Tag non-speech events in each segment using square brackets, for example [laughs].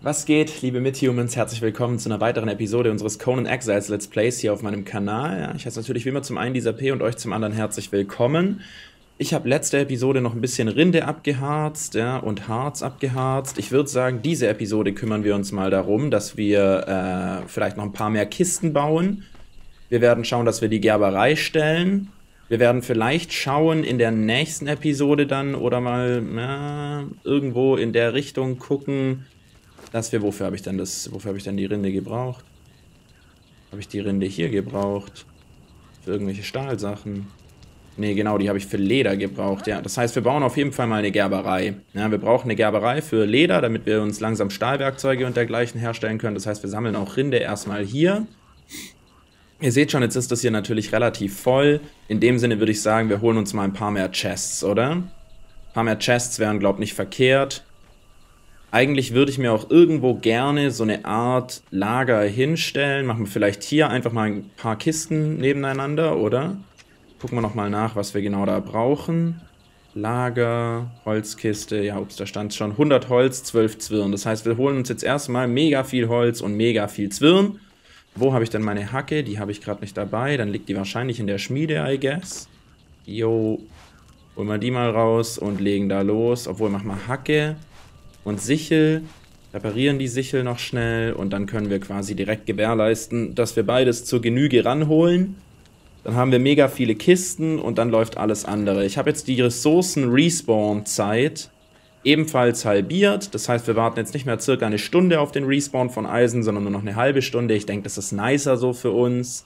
Was geht, liebe Mithumans? Herzlich willkommen zu einer weiteren Episode unseres Conan Exiles Let's Plays hier auf meinem Kanal. Ja, ich heiße natürlich wie immer zum einen dieser P und euch zum anderen herzlich willkommen. Ich habe letzte Episode noch ein bisschen Rinde abgeharzt ja, und Harz abgeharzt. Ich würde sagen, diese Episode kümmern wir uns mal darum, dass wir äh, vielleicht noch ein paar mehr Kisten bauen. Wir werden schauen, dass wir die Gerberei stellen. Wir werden vielleicht schauen in der nächsten Episode dann oder mal ja, irgendwo in der Richtung gucken, dass wir, wofür habe ich denn das, wofür habe ich denn die Rinde gebraucht? Habe ich die Rinde hier gebraucht? Für irgendwelche Stahlsachen? Ne, genau, die habe ich für Leder gebraucht, ja. Das heißt, wir bauen auf jeden Fall mal eine Gerberei. Ja, wir brauchen eine Gerberei für Leder, damit wir uns langsam Stahlwerkzeuge und dergleichen herstellen können. Das heißt, wir sammeln auch Rinde erstmal hier. Ihr seht schon, jetzt ist das hier natürlich relativ voll. In dem Sinne würde ich sagen, wir holen uns mal ein paar mehr Chests, oder? Ein paar mehr Chests wären, glaube ich, nicht verkehrt. Eigentlich würde ich mir auch irgendwo gerne so eine Art Lager hinstellen. Machen wir vielleicht hier einfach mal ein paar Kisten nebeneinander, oder? Gucken wir nochmal nach, was wir genau da brauchen. Lager, Holzkiste, ja, ups, da stand schon 100 Holz, 12 Zwirn. Das heißt, wir holen uns jetzt erstmal mega viel Holz und mega viel Zwirn. Wo habe ich denn meine Hacke? Die habe ich gerade nicht dabei. Dann liegt die wahrscheinlich in der Schmiede, I guess. Jo, holen wir die mal raus und legen da los. Obwohl, mach mal Hacke und Sichel, reparieren die Sichel noch schnell und dann können wir quasi direkt gewährleisten, dass wir beides zur Genüge ranholen. Dann haben wir mega viele Kisten und dann läuft alles andere. Ich habe jetzt die Ressourcen-Respawn-Zeit ebenfalls halbiert. Das heißt, wir warten jetzt nicht mehr circa eine Stunde auf den Respawn von Eisen, sondern nur noch eine halbe Stunde. Ich denke, das ist nicer so für uns.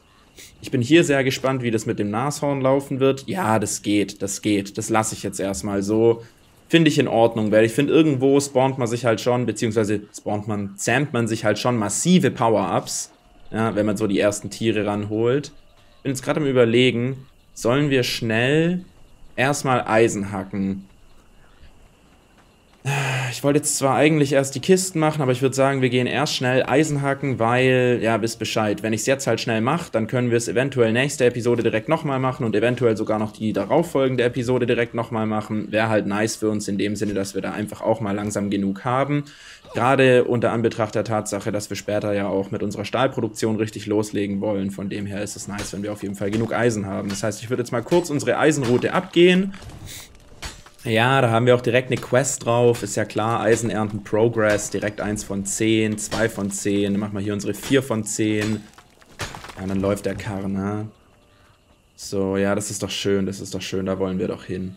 Ich bin hier sehr gespannt, wie das mit dem Nashorn laufen wird. Ja, das geht, das geht. Das lasse ich jetzt erstmal so finde ich in Ordnung, weil ich finde, irgendwo spawnt man sich halt schon, beziehungsweise spawnt man, zamt man sich halt schon massive Power-Ups, ja, wenn man so die ersten Tiere ranholt. Bin jetzt gerade am überlegen, sollen wir schnell erstmal Eisen hacken? Ich wollte jetzt zwar eigentlich erst die Kisten machen, aber ich würde sagen, wir gehen erst schnell Eisen hacken, weil, ja, wisst Bescheid. Wenn ich es jetzt halt schnell mache, dann können wir es eventuell nächste Episode direkt nochmal machen und eventuell sogar noch die darauffolgende Episode direkt nochmal machen. Wäre halt nice für uns in dem Sinne, dass wir da einfach auch mal langsam genug haben. Gerade unter Anbetracht der Tatsache, dass wir später ja auch mit unserer Stahlproduktion richtig loslegen wollen. Von dem her ist es nice, wenn wir auf jeden Fall genug Eisen haben. Das heißt, ich würde jetzt mal kurz unsere Eisenroute abgehen ja, da haben wir auch direkt eine Quest drauf. Ist ja klar, Eisenernten Progress, direkt 1 von 10, 2 von 10. Dann machen wir hier unsere 4 von 10. Ja, dann läuft der Karren, ne? So, ja, das ist doch schön, das ist doch schön, da wollen wir doch hin.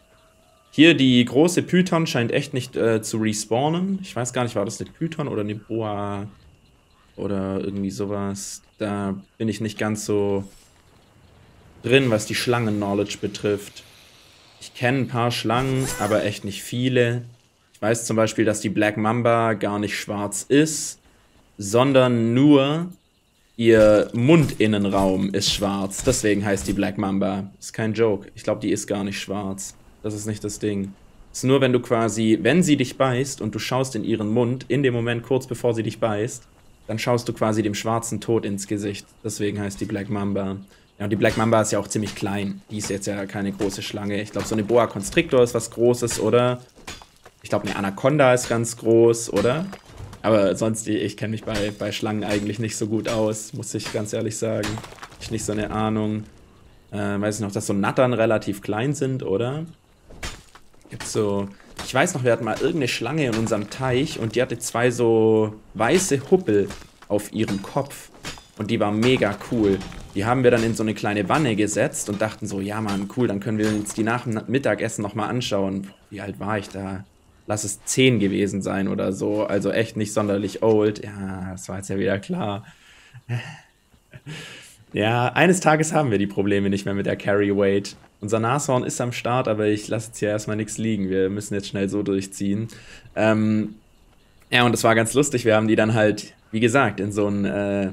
Hier, die große Python scheint echt nicht äh, zu respawnen. Ich weiß gar nicht, war das eine Python oder eine Boa oder irgendwie sowas. Da bin ich nicht ganz so drin, was die Schlangen-Knowledge betrifft. Ich kenne ein paar Schlangen, aber echt nicht viele. Ich weiß zum Beispiel, dass die Black Mamba gar nicht schwarz ist, sondern nur ihr Mundinnenraum ist schwarz. Deswegen heißt die Black Mamba. Ist kein Joke. Ich glaube, die ist gar nicht schwarz. Das ist nicht das Ding. Ist nur, wenn du quasi, wenn sie dich beißt und du schaust in ihren Mund, in dem Moment kurz bevor sie dich beißt, dann schaust du quasi dem schwarzen Tod ins Gesicht. Deswegen heißt die Black Mamba. Ja, und die Black Mamba ist ja auch ziemlich klein. Die ist jetzt ja keine große Schlange. Ich glaube, so eine Boa Constrictor ist was Großes, oder? Ich glaube, eine Anaconda ist ganz groß, oder? Aber sonst, ich kenne mich bei, bei Schlangen eigentlich nicht so gut aus, muss ich ganz ehrlich sagen. Ich nicht so eine Ahnung. Äh, weiß ich noch, dass so Nattern relativ klein sind, oder? Gibt's so. Ich weiß noch, wir hatten mal irgendeine Schlange in unserem Teich und die hatte zwei so weiße Huppel auf ihrem Kopf. Und die war mega cool. Die haben wir dann in so eine kleine Wanne gesetzt und dachten so, ja Mann, cool, dann können wir uns die nach dem Mittagessen nochmal anschauen. Wie alt war ich da? Lass es zehn gewesen sein oder so. Also echt nicht sonderlich old. Ja, das war jetzt ja wieder klar. [laughs] Ja, eines Tages haben wir die Probleme nicht mehr mit der Carry Weight. Unser Nashorn ist am Start, aber ich lasse jetzt hier erstmal nichts liegen. Wir müssen jetzt schnell so durchziehen. Ähm, ja, und das war ganz lustig. Wir haben die dann halt, wie gesagt, in so ein äh,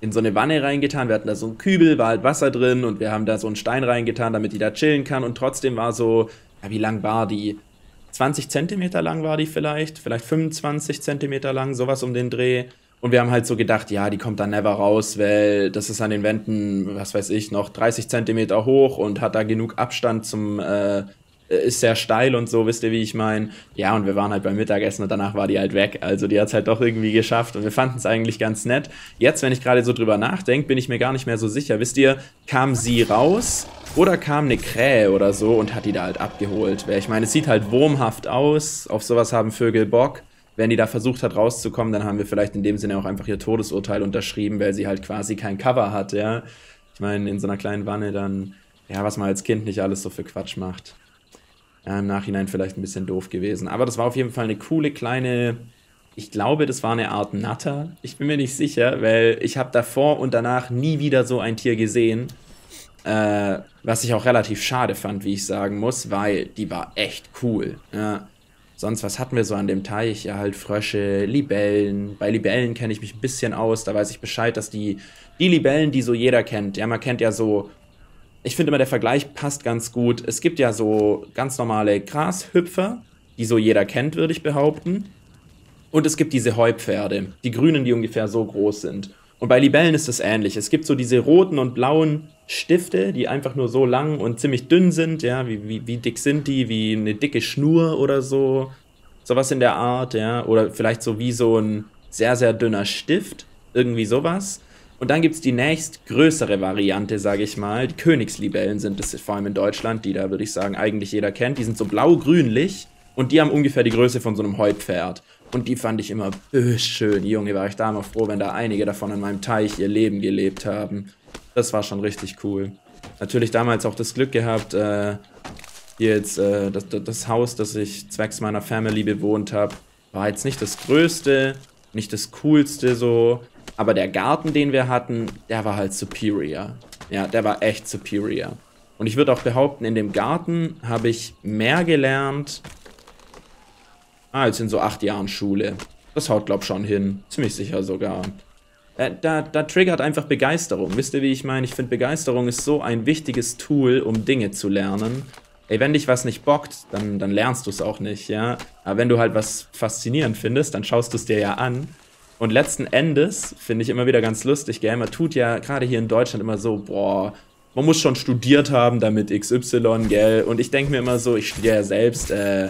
in so eine Wanne reingetan. Wir hatten da so einen Kübel, war halt Wasser drin und wir haben da so einen Stein reingetan, damit die da chillen kann. Und trotzdem war so, ja, wie lang war die? 20 Zentimeter lang war die vielleicht, vielleicht 25 Zentimeter lang, sowas um den Dreh. Und wir haben halt so gedacht, ja, die kommt da never raus, weil das ist an den Wänden, was weiß ich, noch 30 Zentimeter hoch und hat da genug Abstand zum, äh, ist sehr steil und so, wisst ihr, wie ich meine? Ja, und wir waren halt beim Mittagessen und danach war die halt weg. Also die hat es halt doch irgendwie geschafft und wir fanden es eigentlich ganz nett. Jetzt, wenn ich gerade so drüber nachdenke, bin ich mir gar nicht mehr so sicher. Wisst ihr, kam sie raus oder kam eine Krähe oder so und hat die da halt abgeholt? Ich meine, es sieht halt wurmhaft aus. Auf sowas haben Vögel Bock wenn die da versucht hat rauszukommen, dann haben wir vielleicht in dem Sinne auch einfach ihr Todesurteil unterschrieben, weil sie halt quasi kein Cover hat, ja. Ich meine, in so einer kleinen Wanne dann, ja, was man als Kind nicht alles so für Quatsch macht. Ja, im Nachhinein vielleicht ein bisschen doof gewesen. Aber das war auf jeden Fall eine coole kleine, ich glaube, das war eine Art Natter. Ich bin mir nicht sicher, weil ich habe davor und danach nie wieder so ein Tier gesehen. Äh, was ich auch relativ schade fand, wie ich sagen muss, weil die war echt cool. Ja Sonst, was hatten wir so an dem Teich? Ja, halt Frösche, Libellen. Bei Libellen kenne ich mich ein bisschen aus. Da weiß ich Bescheid, dass die, die Libellen, die so jeder kennt, ja, man kennt ja so. Ich finde immer, der Vergleich passt ganz gut. Es gibt ja so ganz normale Grashüpfer, die so jeder kennt, würde ich behaupten. Und es gibt diese Heupferde, die grünen, die ungefähr so groß sind. Und bei Libellen ist es ähnlich. Es gibt so diese roten und blauen Stifte, die einfach nur so lang und ziemlich dünn sind, ja, wie, wie, wie dick sind die, wie eine dicke Schnur oder so, sowas in der Art, ja, oder vielleicht so wie so ein sehr, sehr dünner Stift, irgendwie sowas. Und dann gibt es die nächst größere Variante, sage ich mal. Die Königslibellen sind es vor allem in Deutschland, die da würde ich sagen eigentlich jeder kennt. Die sind so blau-grünlich und die haben ungefähr die Größe von so einem Heupferd. Und die fand ich immer schön. Junge, war ich da immer froh, wenn da einige davon an meinem Teich ihr Leben gelebt haben. Das war schon richtig cool. Natürlich damals auch das Glück gehabt, äh, hier jetzt äh, das, das Haus, das ich zwecks meiner Family bewohnt habe, war jetzt nicht das größte, nicht das coolste so, aber der Garten, den wir hatten, der war halt superior. Ja, der war echt superior. Und ich würde auch behaupten, in dem Garten habe ich mehr gelernt als in so acht Jahren Schule. Das haut, glaub schon hin. Ziemlich sicher sogar. Äh, da, da triggert einfach Begeisterung. Wisst ihr, wie ich meine? Ich finde, Begeisterung ist so ein wichtiges Tool, um Dinge zu lernen. Ey, wenn dich was nicht bockt, dann, dann lernst du es auch nicht, ja. Aber wenn du halt was faszinierend findest, dann schaust du es dir ja an. Und letzten Endes finde ich immer wieder ganz lustig, gell? Man tut ja gerade hier in Deutschland immer so, boah, man muss schon studiert haben, damit XY, gell? Und ich denke mir immer so, ich studiere ja selbst, äh,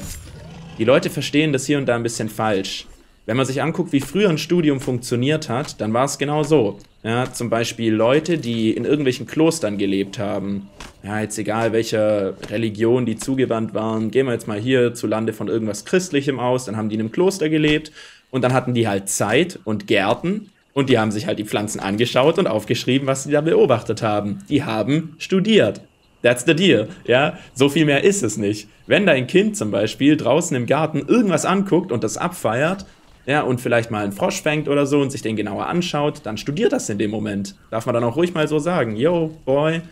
die Leute verstehen das hier und da ein bisschen falsch. Wenn man sich anguckt, wie früher ein Studium funktioniert hat, dann war es genau so. Ja, zum Beispiel Leute, die in irgendwelchen Klostern gelebt haben. Ja, jetzt egal welcher Religion die zugewandt waren. Gehen wir jetzt mal hier zu Lande von irgendwas Christlichem aus. Dann haben die in einem Kloster gelebt und dann hatten die halt Zeit und Gärten und die haben sich halt die Pflanzen angeschaut und aufgeschrieben, was sie da beobachtet haben. Die haben studiert. That's the deal. Ja, so viel mehr ist es nicht. Wenn dein Kind zum Beispiel draußen im Garten irgendwas anguckt und das abfeiert, ja, und vielleicht mal einen Frosch fängt oder so und sich den genauer anschaut, dann studiert das in dem Moment. Darf man dann auch ruhig mal so sagen, yo, Boy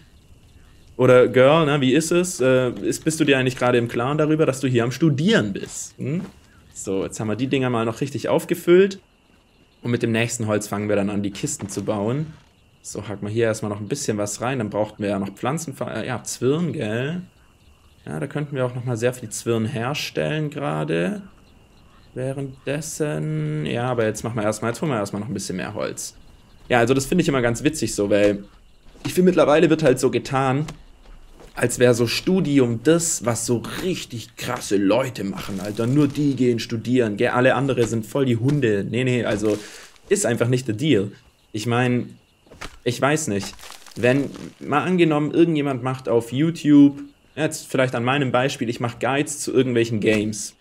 oder Girl, ne, wie ist es? Äh, ist, bist du dir eigentlich gerade im Klaren darüber, dass du hier am Studieren bist? Hm? So, jetzt haben wir die Dinger mal noch richtig aufgefüllt. Und mit dem nächsten Holz fangen wir dann an, die Kisten zu bauen. So, hacken wir hier erstmal noch ein bisschen was rein. Dann brauchten wir ja noch Pflanzen, äh, ja, Zwirn, gell? Ja, da könnten wir auch noch mal sehr viel Zwirn herstellen gerade. Währenddessen, ja, aber jetzt machen wir erstmal, jetzt holen wir erstmal noch ein bisschen mehr Holz. Ja, also das finde ich immer ganz witzig so, weil ich finde mittlerweile wird halt so getan, als wäre so Studium das, was so richtig krasse Leute machen, Alter. Nur die gehen studieren, gell? Alle andere sind voll die Hunde. Nee, nee, also ist einfach nicht der Deal. Ich meine, ich weiß nicht. Wenn mal angenommen, irgendjemand macht auf YouTube, jetzt vielleicht an meinem Beispiel, ich mache Guides zu irgendwelchen Games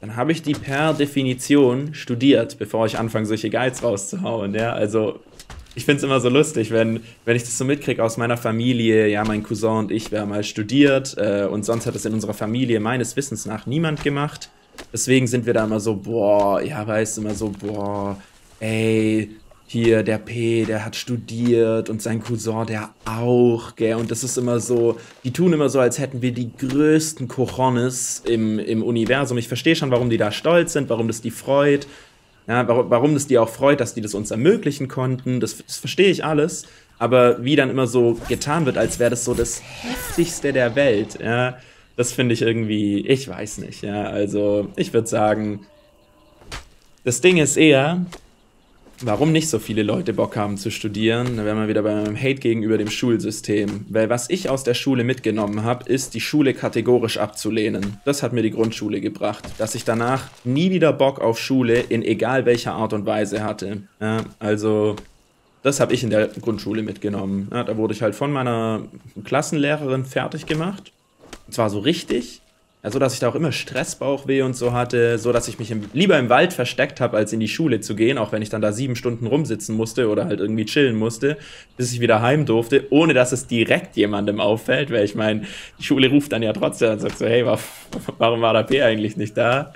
dann habe ich die per Definition studiert, bevor ich anfange, solche Guides rauszuhauen. Ja, also ich finde es immer so lustig, wenn, wenn ich das so mitkriege aus meiner Familie, ja, mein Cousin und ich, wir haben mal studiert äh, und sonst hat es in unserer Familie meines Wissens nach niemand gemacht. Deswegen sind wir da immer so, boah, ja, weißt du, immer so, boah, ey, hier der P, der hat studiert und sein Cousin, der auch, gell? Und das ist immer so, die tun immer so, als hätten wir die größten Cojones im, im Universum. Ich verstehe schon, warum die da stolz sind, warum das die freut. Ja, warum, warum das die auch freut, dass die das uns ermöglichen konnten. Das, das verstehe ich alles. Aber wie dann immer so getan wird, als wäre das so das heftigste der Welt, ja, das finde ich irgendwie, ich weiß nicht, ja. Also, ich würde sagen, das Ding ist eher, warum nicht so viele Leute Bock haben zu studieren, dann wären wir wieder beim Hate gegenüber dem Schulsystem. Weil was ich aus der Schule mitgenommen habe, ist, die Schule kategorisch abzulehnen. Das hat mir die Grundschule gebracht. Dass ich danach nie wieder Bock auf Schule in egal welcher Art und Weise hatte. Ja, also, das habe ich in der Grundschule mitgenommen. Ja, da wurde ich halt von meiner Klassenlehrerin fertig gemacht. Und zwar so richtig. Also, dass ich da auch immer Stressbauchweh und so hatte, so dass ich mich im, lieber im Wald versteckt habe, als in die Schule zu gehen, auch wenn ich dann da sieben Stunden rumsitzen musste oder halt irgendwie chillen musste, bis ich wieder heim durfte, ohne dass es direkt jemandem auffällt, weil ich meine, die Schule ruft dann ja trotzdem und sagt so, hey, warum war der P eigentlich nicht da?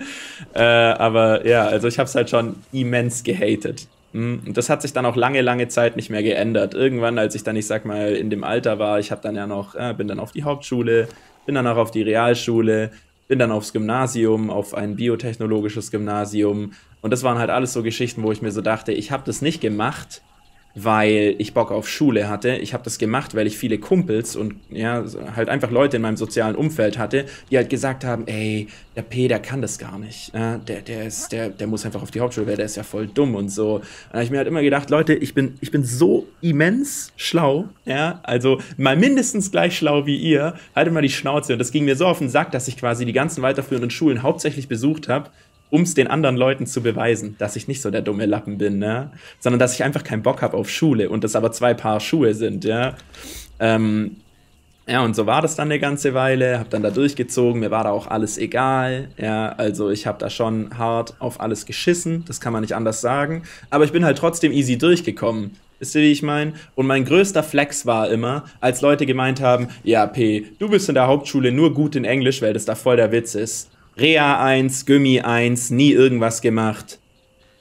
Äh, aber ja, also ich habe es halt schon immens gehatet. Hm, und das hat sich dann auch lange, lange Zeit nicht mehr geändert. Irgendwann, als ich dann, ich sag mal, in dem Alter war, ich habe dann ja noch, äh, bin dann auf die Hauptschule, bin dann auch auf die Realschule, bin dann aufs Gymnasium, auf ein biotechnologisches Gymnasium. Und das waren halt alles so Geschichten, wo ich mir so dachte, ich habe das nicht gemacht, weil ich Bock auf Schule hatte. Ich habe das gemacht, weil ich viele Kumpels und ja, halt einfach Leute in meinem sozialen Umfeld hatte, die halt gesagt haben, ey, der P, der kann das gar nicht. Der, der, ist, der, der muss einfach auf die Hauptschule, weil der ist ja voll dumm und so. Und da habe ich mir halt immer gedacht, Leute, ich bin, ich bin so immens schlau, ja, also mal mindestens gleich schlau wie ihr, haltet mal die Schnauze. Und das ging mir so auf den Sack, dass ich quasi die ganzen weiterführenden Schulen hauptsächlich besucht habe, um es den anderen Leuten zu beweisen, dass ich nicht so der dumme Lappen bin, ne? sondern dass ich einfach keinen Bock habe auf Schule und das aber zwei Paar Schuhe sind. Ja, ähm, ja und so war das dann eine ganze Weile, habe dann da durchgezogen, mir war da auch alles egal. Ja, also ich habe da schon hart auf alles geschissen, das kann man nicht anders sagen, aber ich bin halt trotzdem easy durchgekommen. Wisst ihr, wie ich meine? Und mein größter Flex war immer, als Leute gemeint haben, ja, P, du bist in der Hauptschule nur gut in Englisch, weil das da voll der Witz ist. Rea 1, Gummi 1, nie irgendwas gemacht.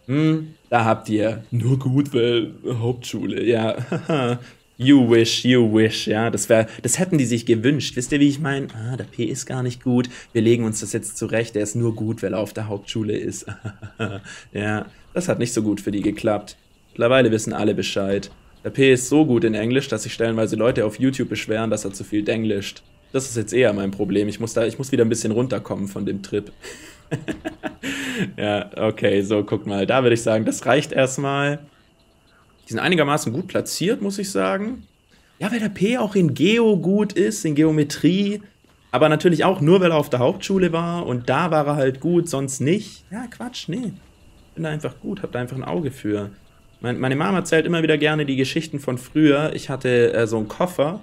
Hm, da habt ihr nur gut, weil Hauptschule, ja. [laughs] you wish, you wish, ja. Das, wär, das hätten die sich gewünscht. Wisst ihr, wie ich meine? Ah, der P ist gar nicht gut. Wir legen uns das jetzt zurecht. Der ist nur gut, weil er auf der Hauptschule ist. [laughs] ja, das hat nicht so gut für die geklappt. Mittlerweile wissen alle Bescheid. Der P ist so gut in Englisch, dass sich stellenweise Leute auf YouTube beschweren, dass er zu viel denglischt. Das ist jetzt eher mein Problem. Ich muss, da, ich muss wieder ein bisschen runterkommen von dem Trip. [laughs] ja, okay, so, guck mal. Da würde ich sagen, das reicht erstmal. Die sind einigermaßen gut platziert, muss ich sagen. Ja, weil der P auch in Geo gut ist, in Geometrie. Aber natürlich auch nur, weil er auf der Hauptschule war und da war er halt gut, sonst nicht. Ja, Quatsch, nee. Bin da einfach gut, hab da einfach ein Auge für. meine Mama erzählt immer wieder gerne die Geschichten von früher. Ich hatte äh, so einen Koffer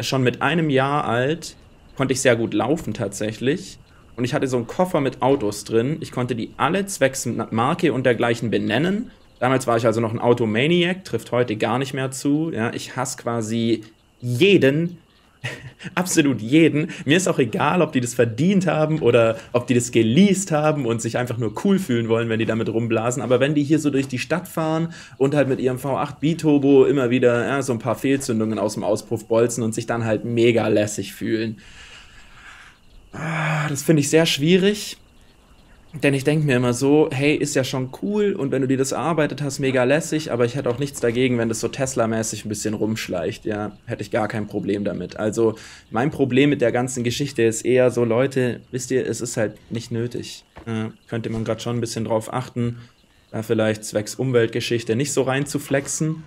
schon mit einem Jahr alt konnte ich sehr gut laufen tatsächlich. Und ich hatte so einen Koffer mit Autos drin. Ich konnte die alle zwecks Marke und dergleichen benennen. Damals war ich also noch ein Automaniac, trifft heute gar nicht mehr zu. Ja, ich hasse quasi jeden, [laughs] absolut jeden. Mir ist auch egal, ob die das verdient haben oder ob die das geleast haben und sich einfach nur cool fühlen wollen, wenn die damit rumblasen. Aber wenn die hier so durch die Stadt fahren und halt mit ihrem V8 Biturbo immer wieder ja, so ein paar Fehlzündungen aus dem Auspuff bolzen und sich dann halt mega lässig fühlen. Ah, das finde ich sehr schwierig. Denn ich denke mir immer so, hey, ist ja schon cool und wenn du dir das erarbeitet hast, mega lässig, aber ich hätte auch nichts dagegen, wenn das so Tesla-mäßig ein bisschen rumschleicht, ja, hätte ich gar kein Problem damit. Also mein Problem mit der ganzen Geschichte ist eher so, Leute, wisst ihr, es ist halt nicht nötig. Ja, könnte man gerade schon ein bisschen drauf achten, da vielleicht zwecks Umweltgeschichte nicht so rein zu flexen.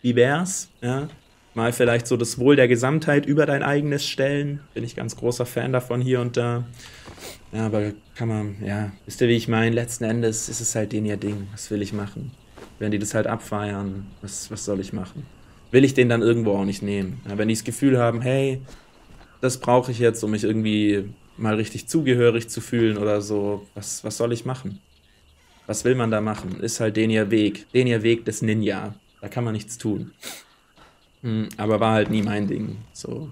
Wie wär's, ja? Mal vielleicht so das Wohl der Gesamtheit über dein eigenes stellen. Bin ich ganz großer Fan davon hier und da. Ja, aber kann man, ja, wisst ihr, wie ich meine? Letzten Endes ist es halt den ihr Ding. Was will ich machen? Wenn die das halt abfeiern, was, was soll ich machen? Will ich den dann irgendwo auch nicht nehmen? Ja, wenn die das Gefühl haben, hey, das brauche ich jetzt, um mich irgendwie mal richtig zugehörig zu fühlen oder so, was, was soll ich machen? Was will man da machen? Ist halt den ihr Weg. Den ihr Weg des Ninja. Da kann man nichts tun. Hm, aber war halt nie mein Ding. So.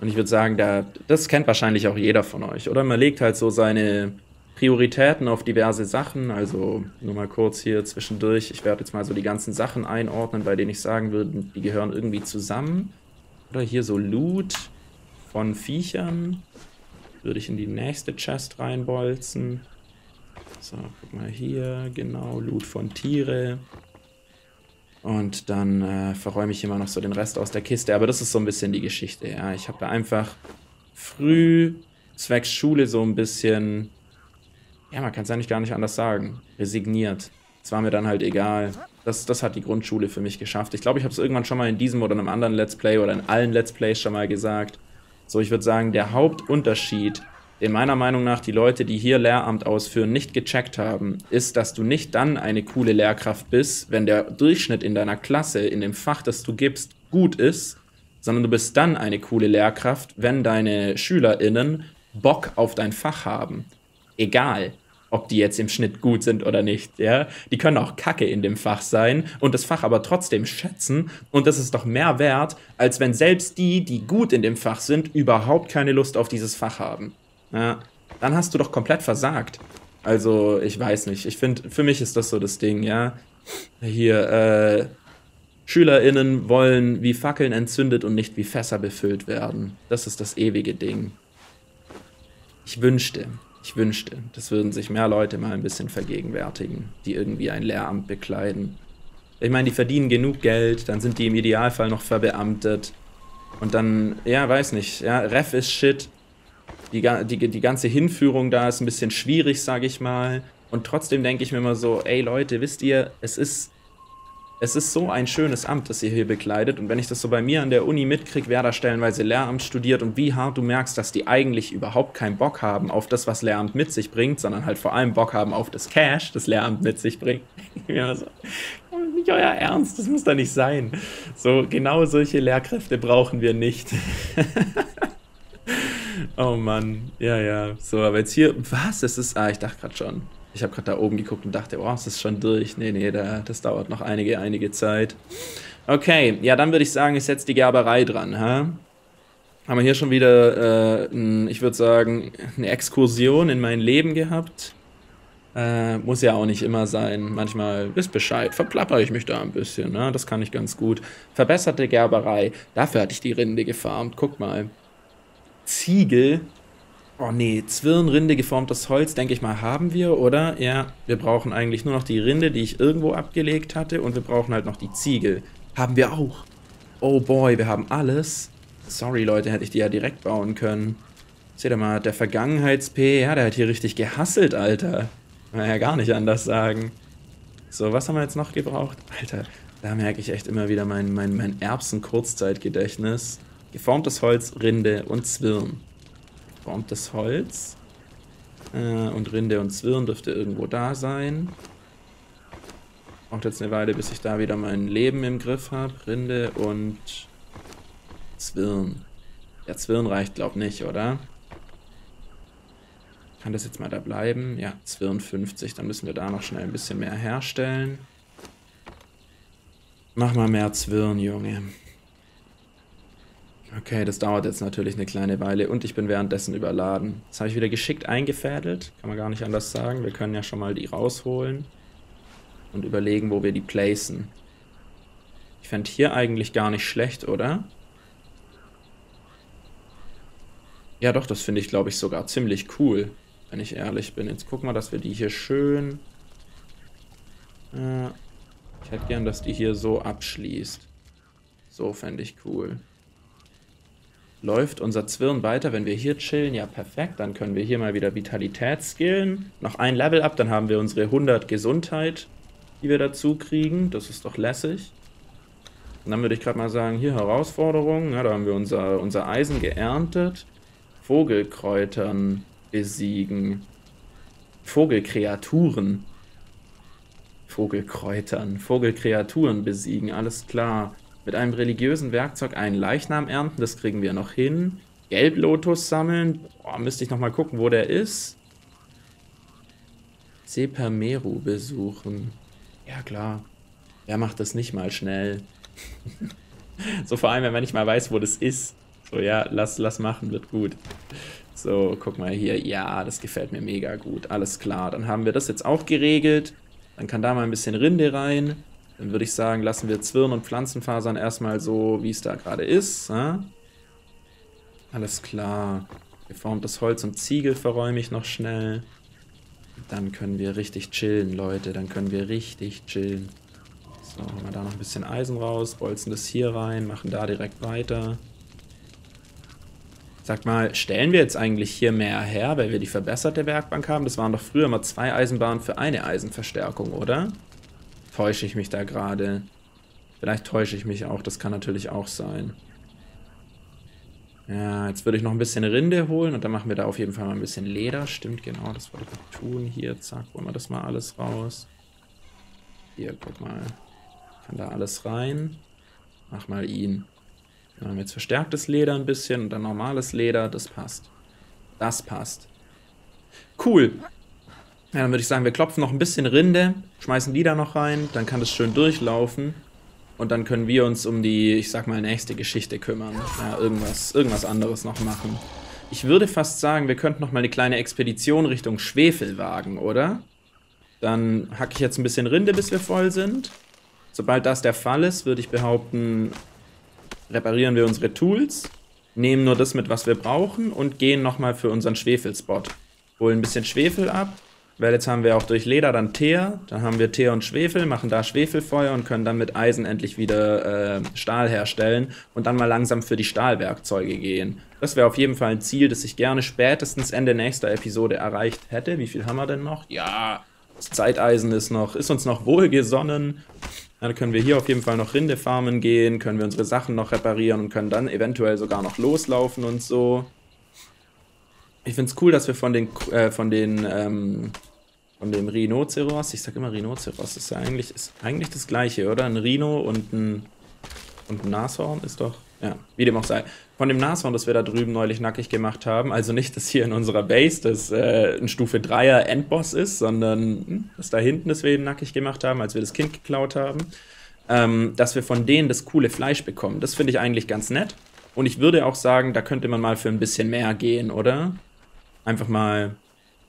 Und ich würde sagen, da, das kennt wahrscheinlich auch jeder von euch, oder? Man legt halt so seine Prioritäten auf diverse Sachen. Also nur mal kurz hier zwischendurch. Ich werde jetzt mal so die ganzen Sachen einordnen, bei denen ich sagen würde, die gehören irgendwie zusammen. Oder hier so Loot von Viechern. Würde ich in die nächste Chest reinbolzen. So, guck mal hier, genau, Loot von Tiere. Und dann äh, verräume ich immer noch so den Rest aus der Kiste. Aber das ist so ein bisschen die Geschichte, ja. Ich habe da einfach früh zwecks Schule so ein bisschen, ja, man kann es eigentlich gar nicht anders sagen, resigniert. Das war mir dann halt egal. Das, das hat die Grundschule für mich geschafft. Ich glaube, ich habe es irgendwann schon mal in diesem oder einem anderen Let's Play oder in allen Let's Plays schon mal gesagt. So, ich würde sagen, der Hauptunterschied, den meiner Meinung nach die Leute, die hier Lehramt ausführen, nicht gecheckt haben, ist, dass du nicht dann eine coole Lehrkraft bist, wenn der Durchschnitt in deiner Klasse, in dem Fach, das du gibst, gut ist, sondern du bist dann eine coole Lehrkraft, wenn deine SchülerInnen Bock auf dein Fach haben. Egal ob die jetzt im Schnitt gut sind oder nicht, ja. Die können auch kacke in dem Fach sein und das Fach aber trotzdem schätzen und das ist doch mehr wert, als wenn selbst die, die gut in dem Fach sind, überhaupt keine Lust auf dieses Fach haben. Ja, dann hast du doch komplett versagt. Also, ich weiß nicht. Ich finde, für mich ist das so das Ding, ja. Hier, äh, SchülerInnen wollen wie Fackeln entzündet und nicht wie Fässer befüllt werden. Das ist das ewige Ding. Ich wünschte, ich wünschte, das würden sich mehr Leute mal ein bisschen vergegenwärtigen, die irgendwie ein Lehramt bekleiden. Ich meine, die verdienen genug Geld, dann sind die im Idealfall noch verbeamtet. Und dann, ja, weiß nicht, ja, Ref ist shit. Die, die, die ganze Hinführung da ist ein bisschen schwierig, sag ich mal. Und trotzdem denke ich mir immer so, ey Leute, wisst ihr, es ist es ist so ein schönes Amt, das ihr hier bekleidet. Und wenn ich das so bei mir an der Uni mitkriege, wer da stellenweise Lehramt studiert und wie hart du merkst, dass die eigentlich überhaupt keinen Bock haben auf das, was Lehramt mit sich bringt, sondern halt vor allem Bock haben auf das Cash, das Lehramt mit sich bringt. [laughs] ja, so, nicht euer Ernst, das muss da nicht sein. So, genau solche Lehrkräfte brauchen wir nicht. [laughs] oh Mann, ja, ja. So, aber jetzt hier, was? Es ist, ah, ich dachte gerade schon. Ich habe gerade da oben geguckt und dachte, oh, es ist schon durch. Nee, nee, da, das dauert noch einige, einige Zeit. Okay, ja, dann würde ich sagen, ich setze die Gerberei dran. Ha? Haben wir hier schon wieder, äh, ich würde sagen, eine Exkursion in mein Leben gehabt. Äh, muss ja auch nicht immer sein. Manchmal, wisst Bescheid, verplapper ich mich da ein bisschen. Ne? Das kann ich ganz gut. Verbesserte Gerberei. Dafür hatte ich die Rinde gefarmt. Guck mal. Ziegel Oh nee, Zwirnrinde, geformtes Holz, denke ich mal, haben wir, oder? Ja, wir brauchen eigentlich nur noch die Rinde, die ich irgendwo abgelegt hatte und wir brauchen halt noch die Ziegel. Haben wir auch. Oh boy, wir haben alles. Sorry, Leute, hätte ich die ja direkt bauen können. Seht ihr mal, der Vergangenheits-P, ja, der hat hier richtig gehasselt, Alter. Kann man ja gar nicht anders sagen. So, was haben wir jetzt noch gebraucht? Alter, da merke ich echt immer wieder mein, mein, mein Erbsen-Kurzzeitgedächtnis. Geformtes Holz, Rinde und Zwirn geformtes Holz. Äh, und Rinde und Zwirn dürfte irgendwo da sein. Braucht jetzt eine Weile, bis ich da wieder mein Leben im Griff habe. Rinde und Zwirn. Ja, Zwirn reicht, glaub nicht, oder? Kann das jetzt mal da bleiben? Ja, Zwirn 50. Dann müssen wir da noch schnell ein bisschen mehr herstellen. Mach mal mehr Zwirn, Junge. Okay, das dauert jetzt natürlich eine kleine Weile und ich bin währenddessen überladen. Das habe ich wieder geschickt eingefädelt, kann man gar nicht anders sagen. Wir können ja schon mal die rausholen und überlegen, wo wir die placen. Ich fände hier eigentlich gar nicht schlecht, oder? Ja doch, das finde ich, glaube ich, sogar ziemlich cool, wenn ich ehrlich bin. Jetzt gucken wir, dass wir die hier schön... Äh, ich hätte gern, dass die hier so abschließt. So fände ich cool läuft unser Zwirn weiter, wenn wir hier chillen, ja perfekt, dann können wir hier mal wieder Vitalität skillen, noch ein Level ab, dann haben wir unsere 100 Gesundheit, die wir dazu kriegen, das ist doch lässig. Und dann würde ich gerade mal sagen, hier Herausforderung, ja, da haben wir unser, unser Eisen geerntet, Vogelkräutern besiegen, Vogelkreaturen, Vogelkräutern, Vogelkreaturen besiegen, alles klar. Mit einem religiösen Werkzeug einen Leichnam ernten, das kriegen wir noch hin. Gelblotus sammeln, Boah, müsste ich nochmal gucken, wo der ist. Sepermeru besuchen. Ja, klar. Wer macht das nicht mal schnell? [laughs] so vor allem, wenn man nicht mal weiß, wo das ist. So, ja, lass, lass machen, wird gut. So, guck mal hier. Ja, das gefällt mir mega gut. Alles klar. Dann haben wir das jetzt auch geregelt. Dann kann da mal ein bisschen Rinde rein. Dann würde ich sagen, lassen wir Zwirn und Pflanzenfasern erstmal so, wie es da gerade ist. Ja? Alles klar. Geformtes Holz und Ziegel verräume ich noch schnell. Dann können wir richtig chillen, Leute. Dann können wir richtig chillen. So, holen wir da noch ein bisschen Eisen raus, bolzen das hier rein, machen da direkt weiter. Sag mal, stellen wir jetzt eigentlich hier mehr her, weil wir die verbesserte Werkbank haben? Das waren doch früher mal zwei Eisenbahnen für eine Eisenverstärkung, oder? Täusche ich mich da gerade? Vielleicht täusche ich mich auch, das kann natürlich auch sein. Ja, jetzt würde ich noch ein bisschen Rinde holen und dann machen wir da auf jeden Fall mal ein bisschen Leder. Stimmt, genau, das wollte ich tun. Hier, zack, holen wir das mal alles raus. Hier, guck mal. Kann da alles rein. Mach mal ihn. Dann haben wir jetzt verstärktes Leder ein bisschen und dann normales Leder. Das passt. Das passt. Cool. Ja, dann würde ich sagen, wir klopfen noch ein bisschen Rinde, schmeißen die da noch rein, dann kann das schön durchlaufen. Und dann können wir uns um die, ich sag mal, nächste Geschichte kümmern. Ja, irgendwas, irgendwas anderes noch machen. Ich würde fast sagen, wir könnten noch mal eine kleine Expedition Richtung Schwefel wagen, oder? Dann hacke ich jetzt ein bisschen Rinde, bis wir voll sind. Sobald das der Fall ist, würde ich behaupten, reparieren wir unsere Tools, nehmen nur das mit, was wir brauchen und gehen nochmal für unseren Schwefelspot. Holen ein bisschen Schwefel ab, weil jetzt haben wir auch durch Leder dann Teer, dann haben wir Teer und Schwefel, machen da Schwefelfeuer und können dann mit Eisen endlich wieder äh, Stahl herstellen und dann mal langsam für die Stahlwerkzeuge gehen. Das wäre auf jeden Fall ein Ziel, das ich gerne spätestens Ende nächster Episode erreicht hätte. Wie viel haben wir denn noch? Ja, das Zeiteisen ist noch, ist uns noch wohlgesonnen. Dann können wir hier auf jeden Fall noch Rinde farmen gehen, können wir unsere Sachen noch reparieren und können dann eventuell sogar noch loslaufen und so. Ich finde es cool, dass wir von den, äh, von den, ähm, von dem Rhinoceros, ich sag immer Rhinoceros, ist ja eigentlich, ist eigentlich das gleiche, oder? Ein Rhino und ein, und ein Nashorn ist doch, ja, wie dem auch sei. Von dem Nashorn, das wir da drüben neulich nackig gemacht haben, also nicht, dass hier in unserer Base das äh, ein Stufe 3er Endboss ist, sondern hm, das da hinten, das wir eben nackig gemacht haben, als wir das Kind geklaut haben, ähm, dass wir von denen das coole Fleisch bekommen. Das finde ich eigentlich ganz nett. Und ich würde auch sagen, da könnte man mal für ein bisschen mehr gehen, oder? Einfach mal,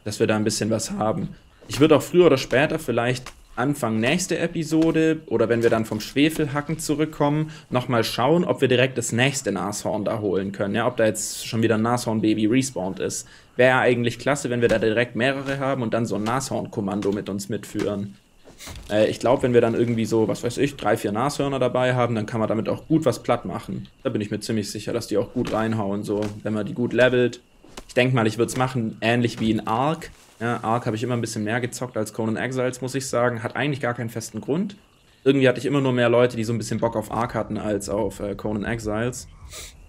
dass wir da ein bisschen was haben. Ich würde auch früher oder später vielleicht Anfang nächste Episode oder wenn wir dann vom Schwefelhacken zurückkommen, nochmal schauen, ob wir direkt das nächste Nashorn da holen können. Ja, ob da jetzt schon wieder ein Nashorn-Baby respawned ist. Wäre ja eigentlich klasse, wenn wir da direkt mehrere haben und dann so ein Nashorn-Kommando mit uns mitführen. Äh, ich glaube, wenn wir dann irgendwie so, was weiß ich, drei, vier Nashörner dabei haben, dann kann man damit auch gut was platt machen. Da bin ich mir ziemlich sicher, dass die auch gut reinhauen, so, wenn man die gut levelt. Ich denke mal, ich würde es machen, ähnlich wie in Ark. Ja, Ark habe ich immer ein bisschen mehr gezockt als Conan Exiles, muss ich sagen. Hat eigentlich gar keinen festen Grund. Irgendwie hatte ich immer nur mehr Leute, die so ein bisschen Bock auf Ark hatten, als auf äh, Conan Exiles.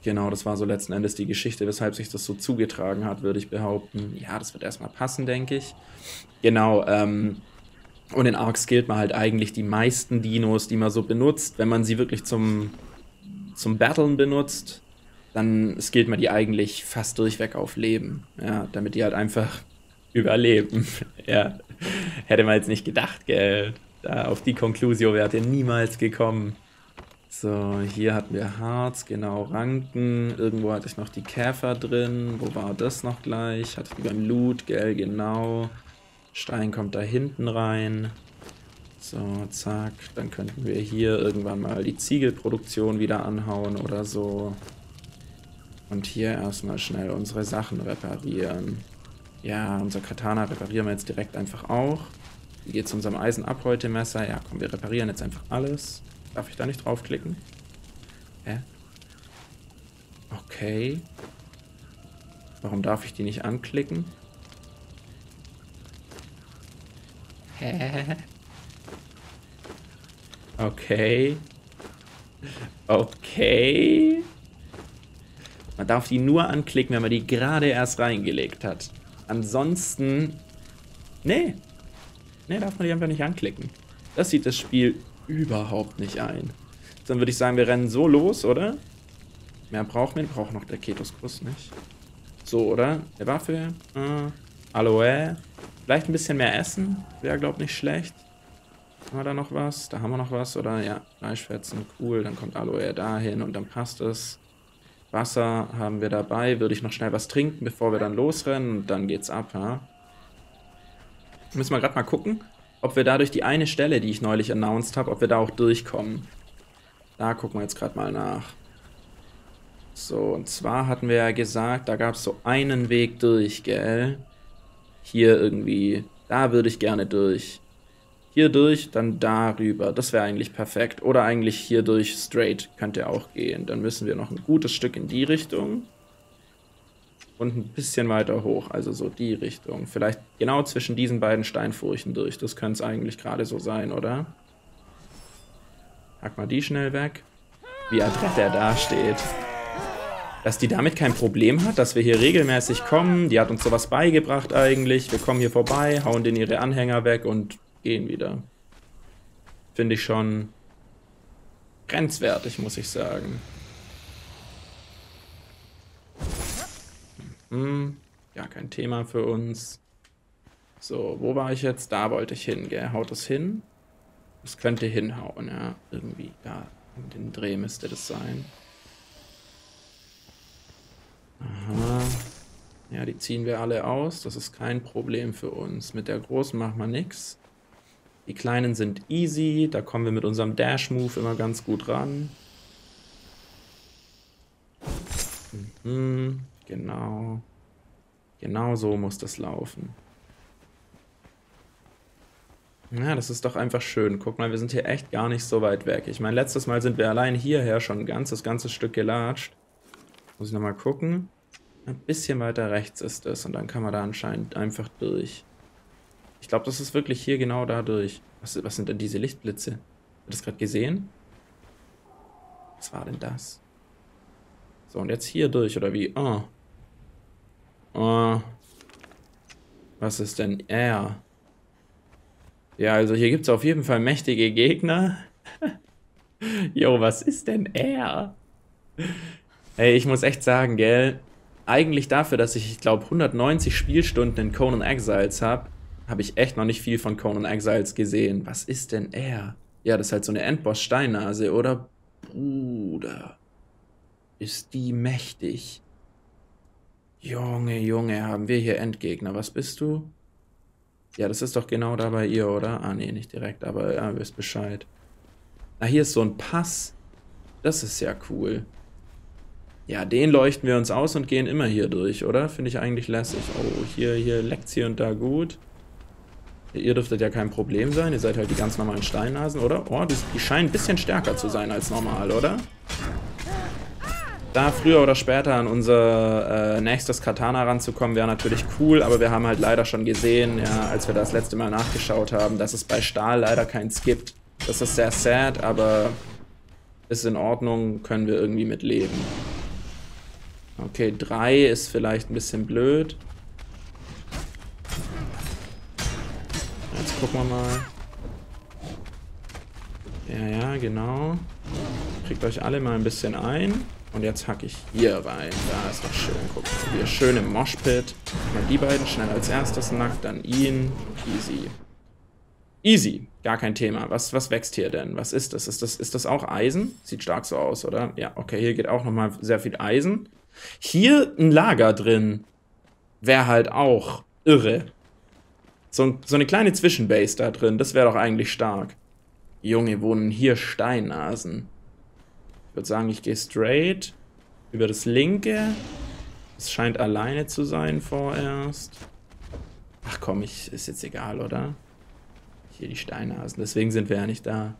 Genau, das war so letzten Endes die Geschichte, weshalb sich das so zugetragen hat, würde ich behaupten. Ja, das wird erstmal passen, denke ich. Genau, ähm, und in Ark skillt man halt eigentlich die meisten Dinos, die man so benutzt. Wenn man sie wirklich zum, zum Battlen benutzt, dann skillt man die eigentlich fast durchweg auf Leben. Ja, damit die halt einfach überleben. [laughs] ja, hätte man jetzt nicht gedacht, gell. Da auf die Konklusion wäre ihr niemals gekommen. So, hier hatten wir Harz, genau, Ranken. Irgendwo hatte ich noch die Käfer drin. Wo war das noch gleich? Hatte die beim Loot, gell, genau. Stein kommt da hinten rein. So, zack. Dann könnten wir hier irgendwann mal die Ziegelproduktion wieder anhauen oder so. Und hier erstmal schnell unsere Sachen reparieren. Ja, unser Katana reparieren wir jetzt direkt einfach auch. Wie geht's unserem Eisenabhäutemesser? Ja, komm, wir reparieren jetzt einfach alles. Darf ich da nicht draufklicken? Hä? Okay. Warum darf ich die nicht anklicken? Hä? Okay. Okay. Man darf die nur anklicken, wenn man die gerade erst reingelegt hat. Ansonsten... Nee. Nee, darf man die einfach nicht anklicken. Das sieht das Spiel überhaupt nicht ein. Dann würde ich sagen, wir rennen so los, oder? Mehr brauchen wir. Braucht noch der Ketoskuss nicht. So, oder? Eine Waffe. Äh, Aloe. Vielleicht ein bisschen mehr Essen. Wäre, glaube ich, nicht schlecht. Haben wir da noch was? Da haben wir noch was, oder? Ja, Fleischfetzen. Cool. Dann kommt Aloe dahin und dann passt es. Wasser haben wir dabei. Würde ich noch schnell was trinken, bevor wir dann losrennen. Und dann geht's ab, ja. Müssen wir gerade mal gucken, ob wir da durch die eine Stelle, die ich neulich announced habe, ob wir da auch durchkommen. Da gucken wir jetzt gerade mal nach. So, und zwar hatten wir ja gesagt, da gab es so einen Weg durch, gell? Hier irgendwie. Da würde ich gerne durch hier durch, dann darüber. Das wäre eigentlich perfekt. Oder eigentlich hier durch straight könnte auch gehen. Dann müssen wir noch ein gutes Stück in die Richtung. Und ein bisschen weiter hoch, also so die Richtung. Vielleicht genau zwischen diesen beiden Steinfurchen durch. Das könnte es eigentlich gerade so sein, oder? Hack mal die schnell weg. Wie adrett er da steht. Dass die damit kein Problem hat, dass wir hier regelmäßig kommen. Die hat uns sowas beigebracht eigentlich. Wir kommen hier vorbei, hauen den ihre Anhänger weg und gehen wieder. Finde ich schon grenzwertig, muss ich sagen. Hm, ja, kein Thema für uns. So, wo war ich jetzt? Da wollte ich hin, gell? Haut es hin? Das könnte hinhauen, ja. Irgendwie, ja. In den Dreh müsste das sein. Aha. Ja, die ziehen wir alle aus. Das ist kein Problem für uns. Mit der großen machen wir nichts. Die kleinen sind easy. Da kommen wir mit unserem Dash-Move immer ganz gut ran. Mhm, genau. Genau so muss das laufen. Ja, das ist doch einfach schön. Guck mal, wir sind hier echt gar nicht so weit weg. Ich meine, letztes Mal sind wir allein hierher schon ein ganzes, ganzes Stück gelatscht. Muss ich nochmal gucken. Ein bisschen weiter rechts ist es und dann kann man da anscheinend einfach durch. Ich glaube, das ist wirklich hier genau da durch. Was, was sind denn diese Lichtblitze? Hat das gerade gesehen? Was war denn das? So, und jetzt hier durch, oder wie? Oh. Oh. Was ist denn er? Ja, also hier gibt es auf jeden Fall mächtige Gegner. [laughs] Jo, was ist denn er? Ey, ich muss echt sagen, gell, eigentlich dafür, dass ich, ich glaube, 190 Spielstunden in Conan Exiles habe, habe ich echt noch nicht viel von Conan Exiles gesehen. Was ist denn er? Ja, das ist halt so eine Endboss-Steinnase, oder? Bruder. Ist die mächtig. Junge, Junge, haben wir hier Endgegner. Was bist du? Ja, das ist doch genau da bei ihr, oder? Ah, nee, nicht direkt, aber ja, wisst Bescheid. Ah, hier ist so ein Pass. Das ist ja cool. Ja, den leuchten wir uns aus und gehen immer hier durch, oder? Finde ich eigentlich lässig. Oh, hier, hier leckt's hier und da gut. Ihr dürftet ja kein Problem sein. Ihr seid halt die ganz normalen Steinnasen, oder? Oh, die, die scheinen ein bisschen stärker zu sein als normal, oder? Da früher oder später an unser äh, nächstes Katana ranzukommen, wäre natürlich cool, aber wir haben halt leider schon gesehen, ja, als wir das letzte Mal nachgeschaut haben, dass es bei Stahl leider keins gibt. Das ist sehr sad, aber ist in Ordnung, können wir irgendwie mit leben. Okay, 3 ist vielleicht ein bisschen blöd. Gucken wir mal. Ja, ja, genau. Kriegt euch alle mal ein bisschen ein. Und jetzt hacke ich hier rein. Da ist doch schön. Guck mal, hier schön im Moshpit. Mal die beiden schnell als erstes nackt, dann ihn. Easy. Easy. Gar kein Thema. Was, was wächst hier denn? Was ist das? Ist das, ist das auch Eisen? Sieht stark so aus, oder? Ja, okay, hier geht auch nochmal sehr viel Eisen. Hier ein Lager drin. Wäre halt auch irre. So, so eine kleine Zwischenbase da drin. Das wäre doch eigentlich stark. Junge, wohnen hier Steinnasen würde sagen, ich gehe straight über das linke. Es scheint alleine zu sein vorerst. Ach komm, ich, ist jetzt egal, oder? Hier die Steinhasen, deswegen sind wir ja nicht da.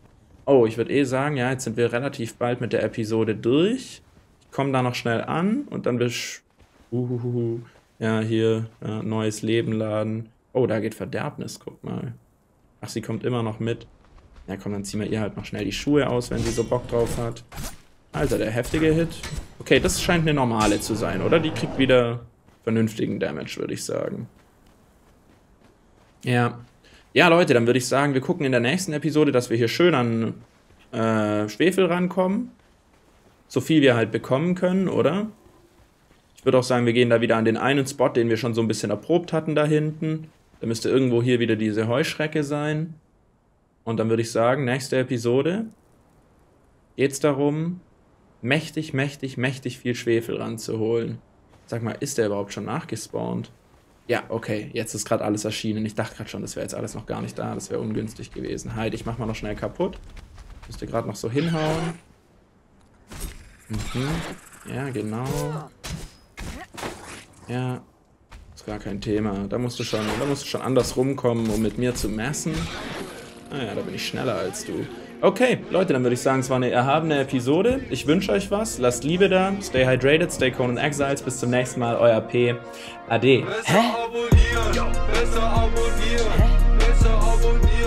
Oh, ich würde eh sagen, ja, jetzt sind wir relativ bald mit der Episode durch. Ich komme da noch schnell an und dann bist uhuhu, ja, hier, ja, neues Leben laden. Oh, da geht Verderbnis, guck mal. Ach, sie kommt immer noch mit. Ja, komm, dann ziehen wir ihr halt noch schnell die Schuhe aus, wenn sie so Bock drauf hat. Alter, der heftige Hit. Okay, das scheint eine normale zu sein, oder? Die kriegt wieder vernünftigen Damage, würde ich sagen. Ja. Ja, Leute, dann würde ich sagen, wir gucken in der nächsten Episode, dass wir hier schön an äh, Schwefel rankommen. So viel wir halt bekommen können, oder? Ich würde auch sagen, wir gehen da wieder an den einen Spot, den wir schon so ein bisschen erprobt hatten da hinten. Da müsste irgendwo hier wieder diese Heuschrecke sein. Und dann würde ich sagen, nächste Episode geht es darum, mächtig, mächtig, mächtig viel Schwefel ranzuholen. Sag mal, ist der überhaupt schon nachgespawnt? Ja, okay, jetzt ist gerade alles erschienen. Ich dachte gerade schon, das wäre jetzt alles noch gar nicht da. Das wäre ungünstig gewesen. Halt, ich mach mal noch schnell kaputt. Müsste gerade noch so hinhauen. Mhm. Ja, genau. Ja, ist gar kein Thema. Da musst du schon, da musst du schon anders rumkommen, um mit mir zu messen. Naja, ah da bin ich schneller als du. Okay, Leute, dann würde ich sagen, es war eine erhabene Episode. Ich wünsche euch was. Lasst Liebe da. Stay hydrated, stay Conan Exiles. Bis zum nächsten Mal. Euer P. Ade. Besser abonnieren. Besser abonnieren. Besser abonnieren.